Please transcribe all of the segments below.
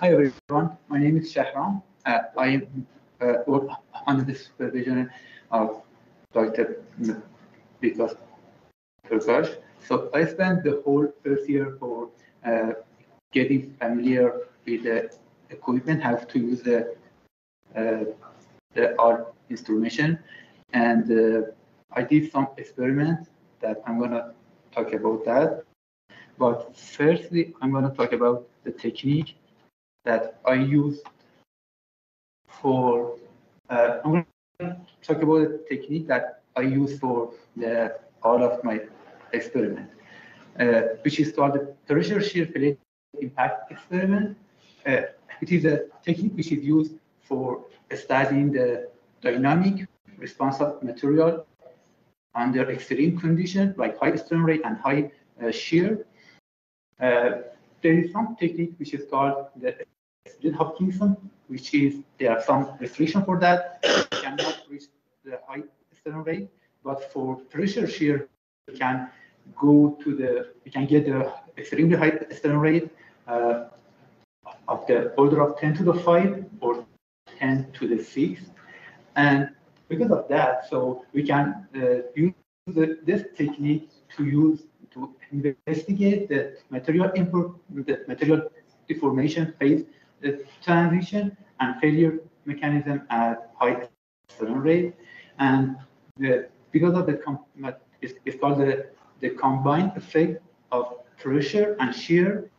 Hi everyone, my name is Shahram. Uh, I uh, work under the supervision of Dr. Vikas Prakash. So I spent the whole first year for uh, getting familiar with the equipment, how to use the uh, the art instrumentation, and uh, I did some experiments that I'm gonna talk about that. But firstly, I'm gonna talk about the technique that I use for, uh, I'm going to talk about a technique that I use for the all of my experiment, uh, which is called the pressure shear plate impact experiment. Uh, it is a technique which is used for studying the dynamic response of material under extreme conditions like high strain rate and high uh, shear. Uh, there is some technique which is called the Split Hopkinson, which is there are some restriction for that. You cannot reach the high strain rate, but for pressure shear, you can go to the you can get the extremely high strain rate uh, of the order of 10 to the 5 or 10 to the 6, and because of that, so we can uh, use the, this technique to use to investigate the material input, the material deformation phase, transition and failure mechanism at high strain rate. And the, because of the, it's, it's called the, the combined effect of pressure and shear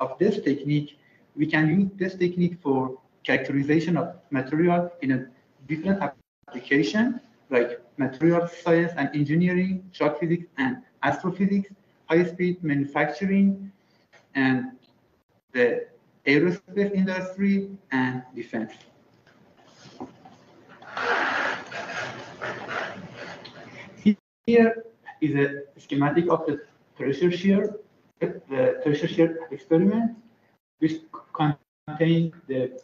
of this technique, we can use this technique for characterization of material in a different application like material science and engineering, shock physics and astrophysics, high-speed manufacturing, and the aerospace industry and defense. Here is a schematic of the pressure shear, the pressure shear experiment, which contains the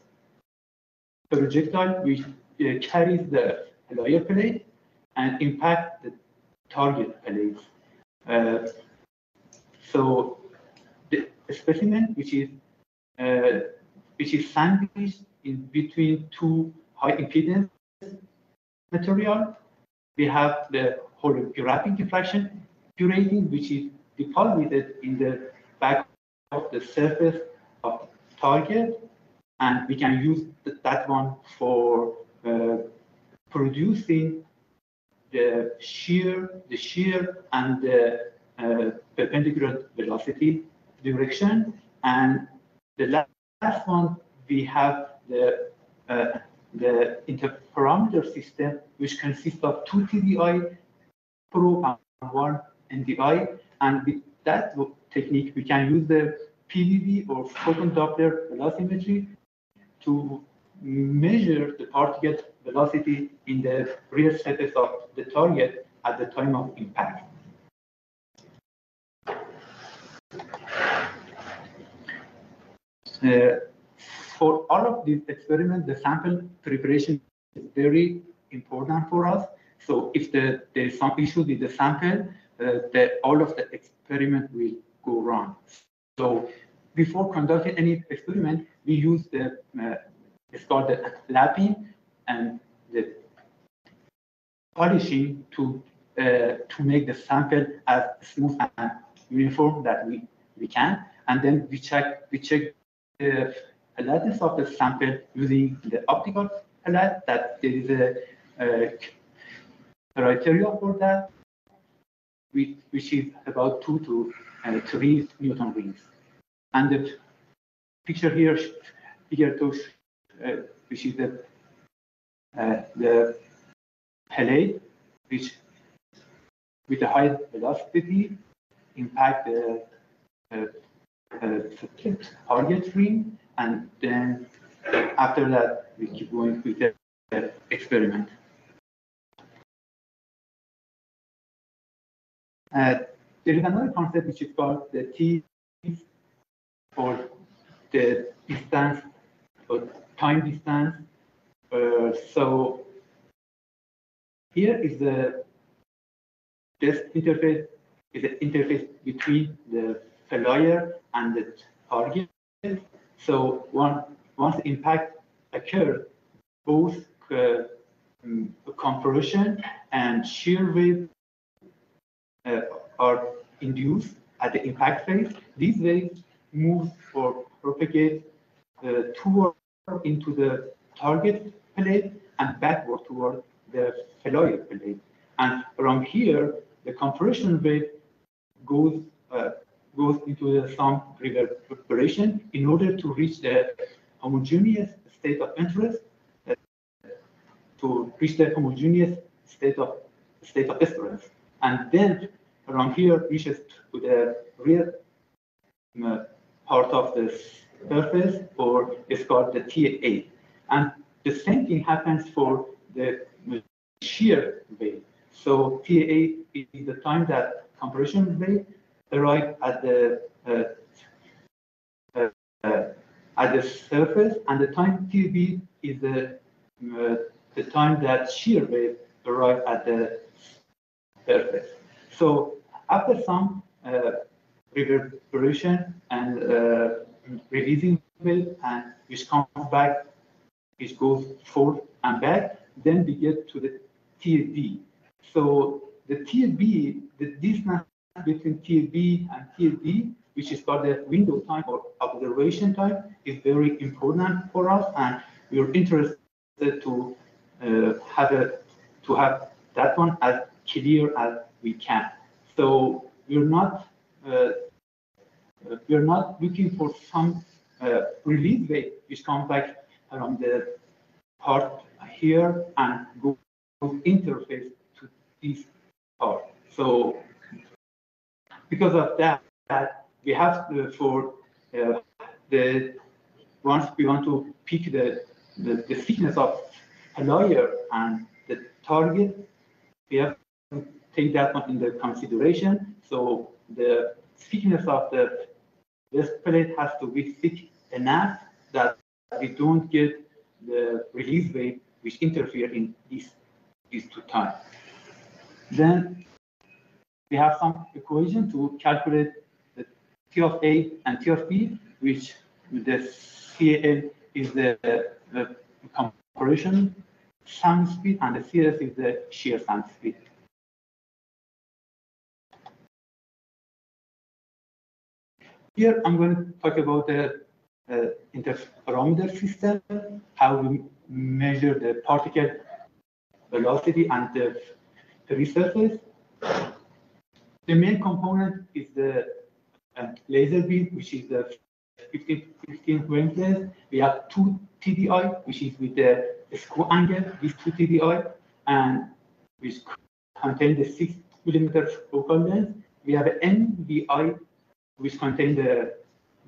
projectile which uh, carries the flyer plate and impact the target plates. Uh, so the specimen, which is which is sandwiched in between two high impedance material, we have the holographic diffraction grating, which is deposited in the back of the surface of the target, and we can use that one for uh, producing the shear, the shear and the uh, perpendicular velocity direction. And the last one, we have the uh, the system, which consists of two TDI probe and one NDI. And with that technique, we can use the PDV or photon Doppler velocimetry to measure the particle velocity in the real surface of the target at the time of impact. Uh, for all of these experiments, the sample preparation is very important for us. So if the, there is some issue with the sample, uh, the, all of the experiment will go wrong. So before conducting any experiment, we use the, uh, it's called the lapping and the polishing to uh, to make the sample as smooth and uniform that we we can, and then we check we check the flatness of the sample using the optical flat. That there is a, criteria for that, which, is about two to uh, three Newton rings. And the picture here, figure two, uh, which is the uh, the plate, which with a high velocity impact the target ring, and then after that we keep going with the, experiment. Uh, there is another concept which is called the T or the distance or time distance uh, so here is the this interface is the interface between the failure and the target. So one, once impact occurs, both uh, um, compression and shear wave uh, are induced at the impact phase. These waves move or propagate uh, toward into the target plate and backward toward the flyer plate. And from here, the compression wave goes uh, goes into the some reverberation in order to reach the homogeneous state of interest, uh, to reach the homogeneous state of state of stress, and then around here reaches to the real uh, part of the surface, or it's called the TA. And the same thing happens for the shear wave. So TA is the time that compression wave arrive at the uh, uh, uh, at the surface, and the time TB is the the time that shear wave arrive at the surface. So after some reverberation and releasing wave, and which comes back, which goes forth and back, then we get to the TB. So the TB, the distance between TB and TB, which is called the window time or observation time, is very important for us, and we are interested to uh, have a to have that one as clear as we can. So we're not uh, we're not looking for some uh, release wave which comes back from the part here and go interface to this part. So because of that, we have to, for uh, the once we want to pick the, the, the thickness of a layer and the target, we have to take that one into consideration. So the thickness of the this plate has to be thick enough that we don't get the release wave which interfere in these these two times. Then we have some equation to calculate the T of A and T of B, which the CAL is the, the compression sound speed and the CS is the shear sound speed. Here I'm going to talk about the uh, interferometer system, how we measure the particle velocity and the free surface. The main component is the uh, laser beam, which is the 15, 15 wavelength. We have two TDI, which is with the skew angle, these two TDI, and which contain the six millimeter focal length. We have an NDI, which contain the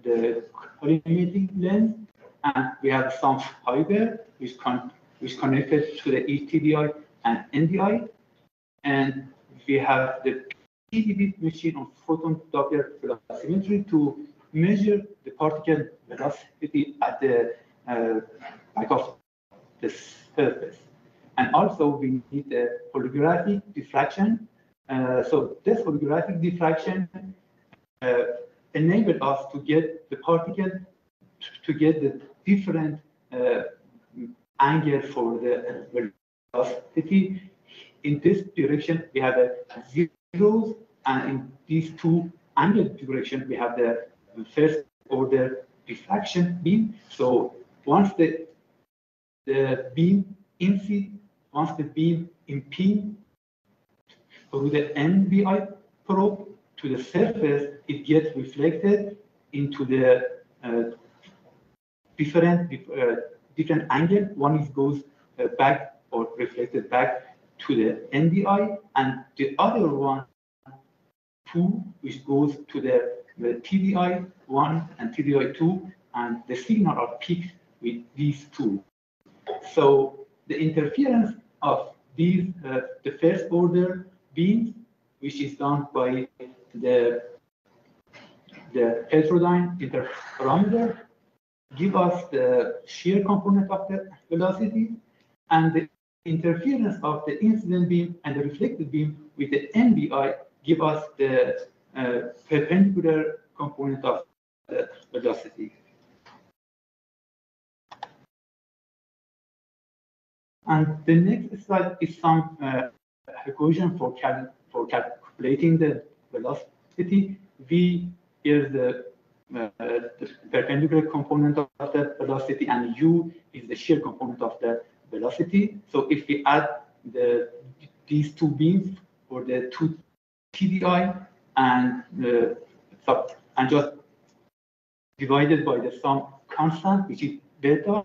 the collimating length, and we have some fiber, which con which connected to the ETDI and NDI, and we have the PDV machine on photon Doppler velocimetry to measure the particle velocity at the uh, back of the surface. And also we need a holographic diffraction. Uh, so this holographic diffraction uh, enable us to get the particle to get the different uh, angle for the velocity. In this direction, we have a and in these two angle direction, we have the first order diffraction beam. So once the the beam incident, once the beam impede through the NDI probe to the surface, it gets reflected into the uh, different uh, different angle. One is goes uh, back or reflected back to the NDI, and the other one, two, which goes to the, the TDI one and TDI two, and the signal are picked with these two. So the interference of these, uh, the first order beams, which is done by the the heterodyne interferometer, give us the shear component of the velocity, and the interference of the incident beam and the reflected beam with the NDI give us the uh, perpendicular component of the velocity. And the next slide is some uh, equation for, cal for calculating the velocity. V is the, uh, the perpendicular component of the velocity, and U is the shear component of the velocity. So if we add the these two beams or the two TDI and uh, and just divided by the sum constant, which is beta.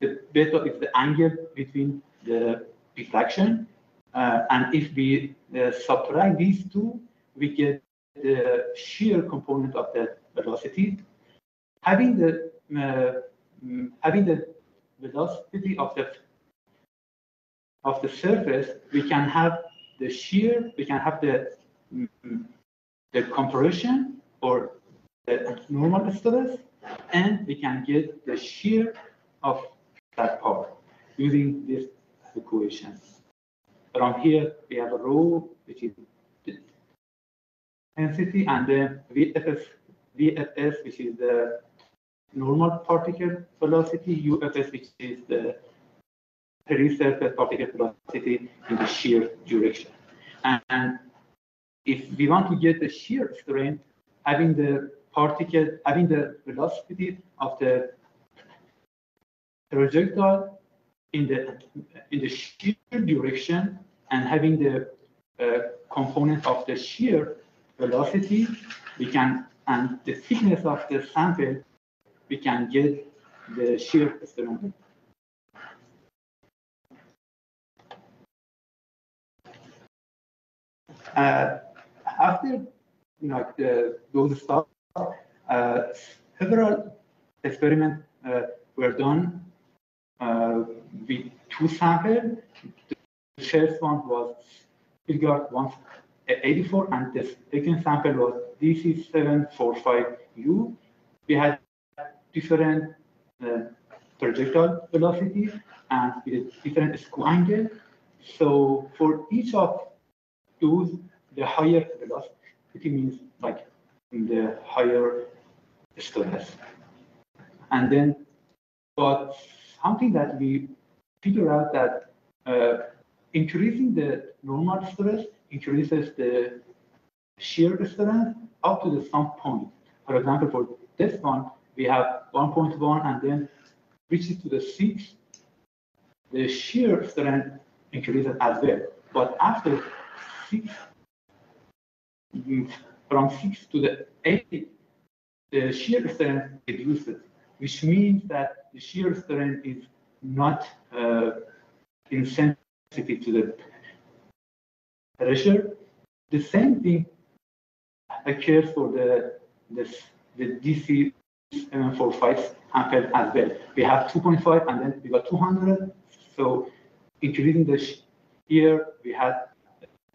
The beta is the angle between the reflection. Uh, and if we uh, subtract these two, we get the shear component of the velocity. Having the uh, mm, having the velocity of the of the surface, we can have the shear, we can have the mm, the compression or the normal stress, and we can get the shear of that part using this equation. From here, we have a rho, which is the density, and then VFS, VFS, which is the normal particle velocity, UFS, which is the free-surface particle velocity in the shear direction. And if we want to get the shear strength, having the particle, having the velocity of the projectile in the in the shear direction and having the uh, component of the shear velocity, we can and the thickness of the sample, we can get the shear strength. Uh, after you know the, those stuff, uh, several experiments uh, were done uh, with two samples. The first one was Sylgard 184, and the second sample was DC745U. We had different uh, projectile velocity and with different skew angle. So for each of those, the higher velocity means like the higher stress. And then, but something that we figure out that uh, increasing the normal stress increases the shear strength up to the some point. For example, for this one, we have 1.1 and then reaches to the 6, the shear strength increases as well. But after 6, from 6 to the 8, the shear strength reduces, which means that the shear strength is not uh, insensitive to the pressure. The same thing occurs for the this the DC for 5 ampere as well. We have 2.5 and then we got 200. So increasing the shear, we had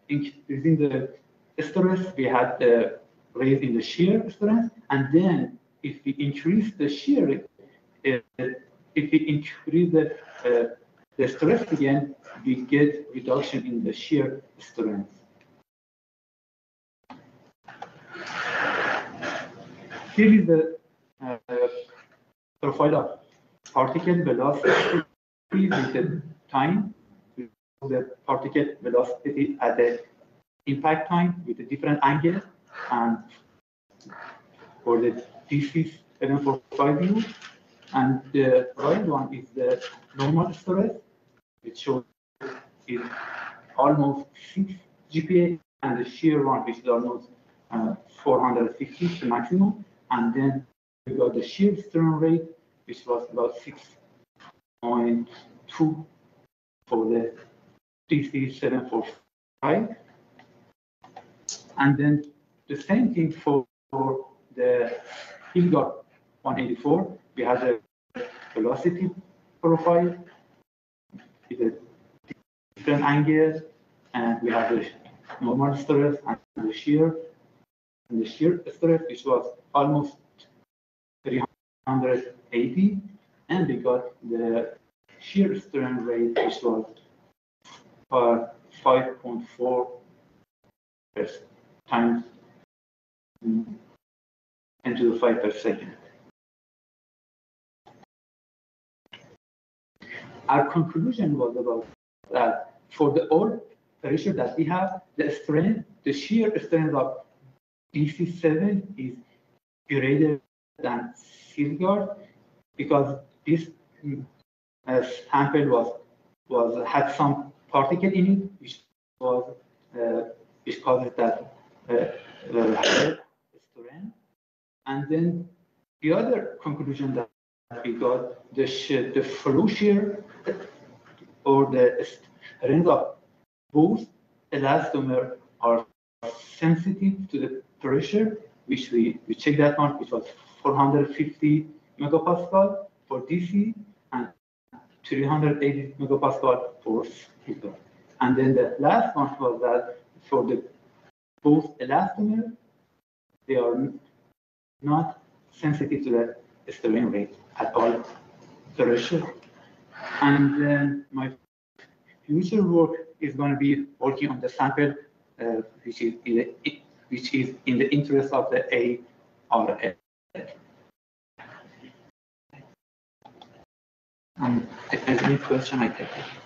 increasing the stress, we had the raise in the shear strength, and then if we increase the shear, uh, if we increase the, uh, the stress again, we get reduction in the shear strength. Here is the uh, profile of particle velocity with the time, the particle velocity at the impact time with a different angle, and for the DC 745U, and the right one is the normal stress, which shows is almost 6 GPa, and the shear one, which is almost uh, 450 the maximum. And then we got the shear strain rate, which was about 6.2 for the DC 745. And then the same thing for, for the Sylgard 184, we have the velocity profile with a different angle, and we have the normal stress and the shear. And the shear stress, which was almost 380, and we got the shear strain rate, which was uh, 5.4 times 10 to the 5 per second. our conclusion was about that for the old pressure that we have, the strength, the shear strength of BC7 is greater than Sylgard because this uh, sample was was had some particle in it, which was uh, which caused that uh, uh. And then the other conclusion that we got the the flow shear or the strength of both elastomer are sensitive to the pressure, which we, we checked that one, which was 450 megapascal for DC and 380 megapascal for Hilton. And then the last one was that for the both elastomer, they are not sensitive to the strain rate at all, pressure. And then my future work is going to be working on the sample, uh, which is in the which is in the interest of the ARL. Um, any question, I take it.